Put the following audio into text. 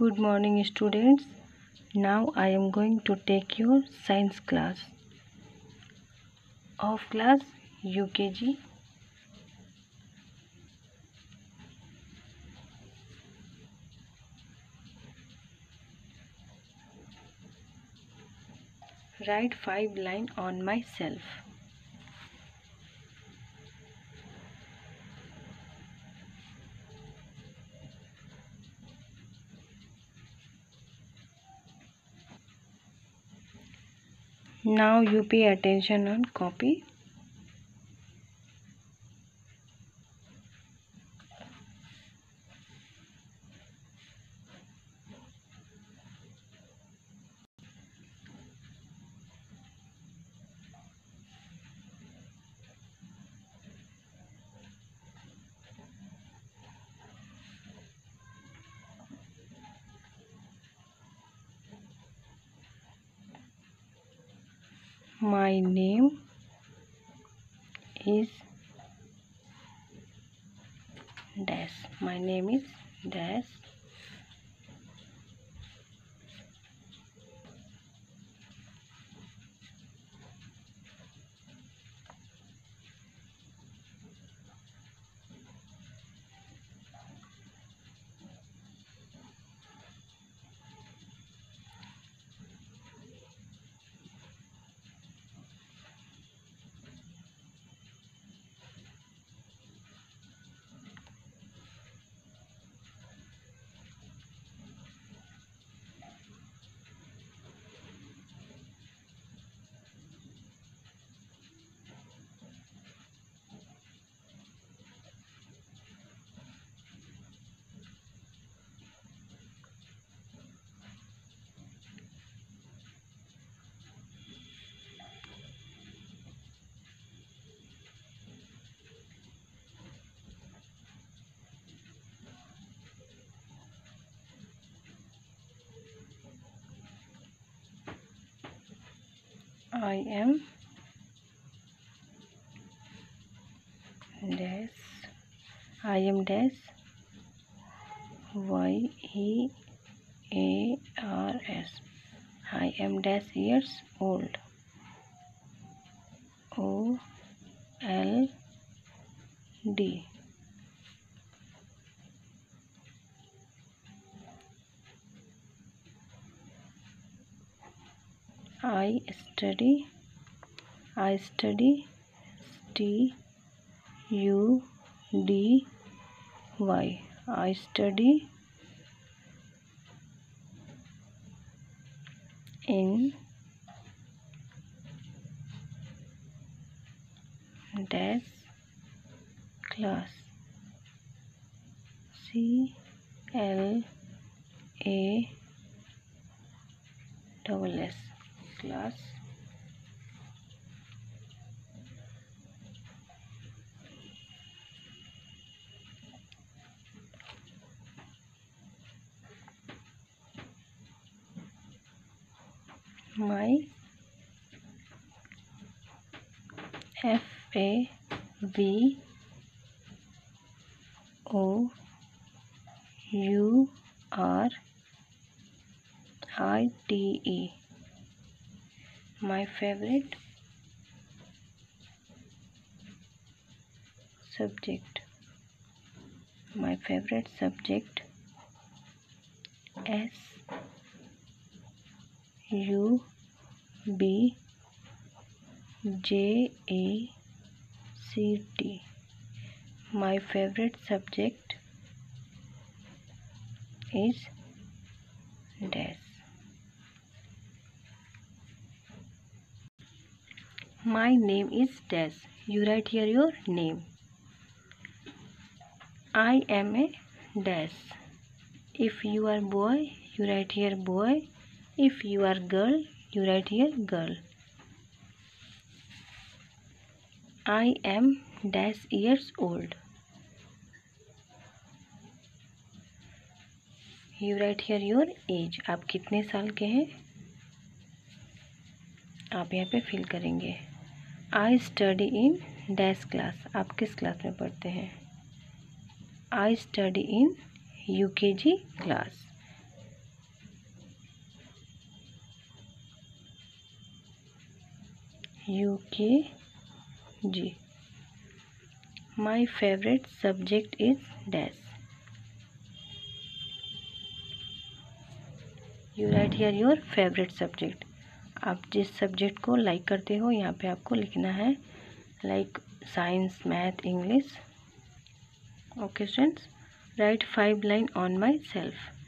Good morning students. Now I am going to take your science class. Of class UKG. Write 5 line on myself. Now you pay attention on copy. My name is Dash. My name is Dash. I am. Dash I am dash Y E A R S. I am dash years old. O L D I study I study T U D Y. I study in dash class. C L A double S class my F A V O U R I T E my favorite subject. My favorite subject S U B J A C T. My favorite subject is dash my name is dash you write here your name i am a dash if you are boy you write here boy if you are girl you write here girl i am dash years old you write here your age आप कितने साल के हैं आप यहाँ पे fill करेंगे I study in dash class आप किस क्लास में पढ़ते हैं? आई study in you K ji class U K G my favourite subject is dash you write here your favourite subject आप जिस सब्जेक्ट को लाइक करते हो, यहाँ पे आपको लिखना है like science math English okay students write five line on myself